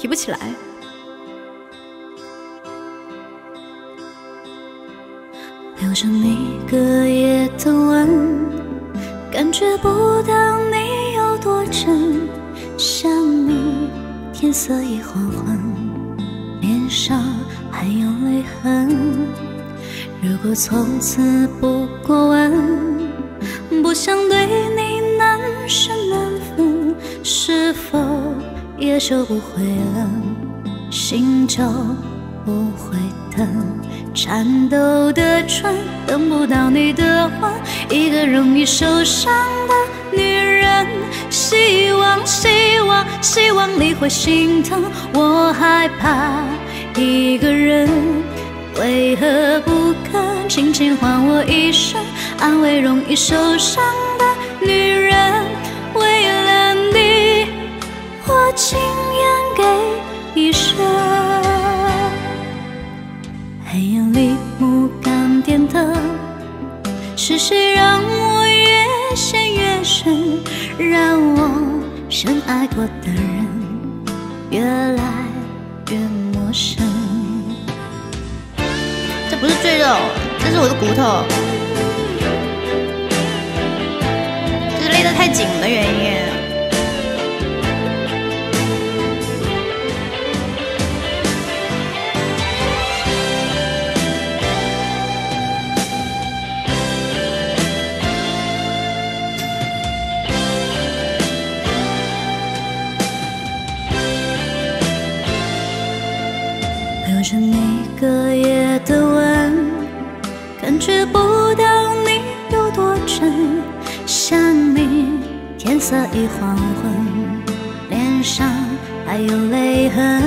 提不起来。留着你隔夜的吻，感觉不到你有多真。想你，天色已黄昏，脸上还有泪痕。如果从此不过问，不想对也就不会冷，心就不会疼？颤抖的唇等不到你的吻，一个容易受伤的女人。希望，希望，希望你会心疼。我害怕一个人，为何不肯轻轻唤我一声，安慰容易受伤的女人。我情愿给一生。黑夜里不敢点灯，是谁让我越陷越深，让我深爱过的人越来越陌生。这不是赘肉，这是我的骨头，留着你隔夜的吻，感觉不到你有多真。想你，天色已黄昏，脸上还有泪痕。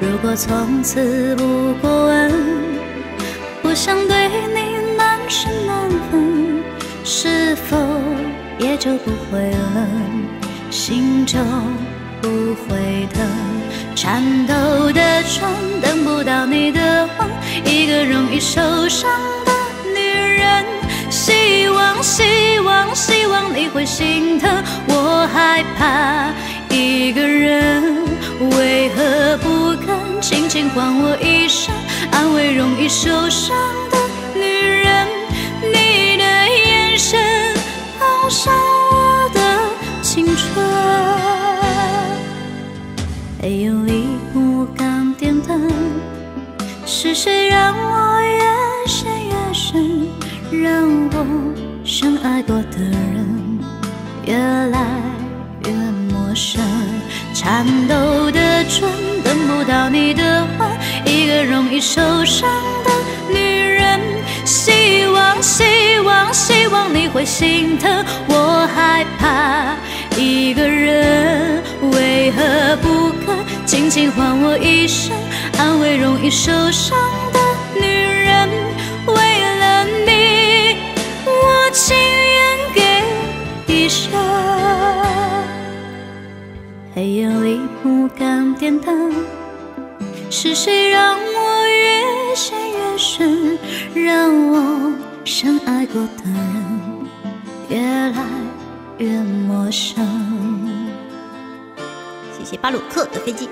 如果从此不过问，不想对你难舍难分，是否也就不会冷，心就不会疼？颤抖的唇等不到你的吻，一个容易受伤的女人。希望，希望，希望你会心疼。我害怕一个人，为何不肯轻轻唤我一声，安慰容易受伤的女人？你的眼神好伤黑夜里木杆点灯，是谁让我越陷越深，让我深爱过的人越来越陌生。颤抖的唇等不到你的吻，一个容易受伤的女人。希望，希望，希望你会心疼。我害怕一个人，为何不肯轻轻唤我一声，安慰容易受伤的女人？为了你，我情愿给一生。黑夜里不敢点灯，是谁让我越陷越深，让我深爱过的人越来越陌生。谢谢巴鲁克的飞机。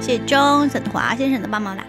谢谢钟沈华先生的帮忙啦。